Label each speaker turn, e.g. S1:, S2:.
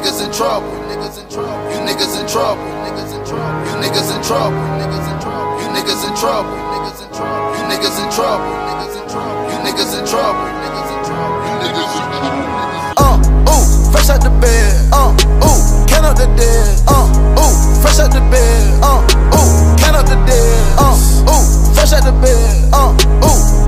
S1: niggas in trouble. Niggas in trouble. You niggas in trouble. Niggas in trouble. You niggas in trouble. Niggas in trouble. You niggas in trouble. Niggas in trouble. You niggas in trouble. Niggas in trouble. You niggas in trouble. Niggas in trouble. You niggas in trouble. Uh, ooh, fresh out the bed. Uh, ooh, can up the dead. Uh, ooh, fresh out the bed. Uh, ooh, can up the dead. Uh, ooh, fresh out the bed. Uh, ooh.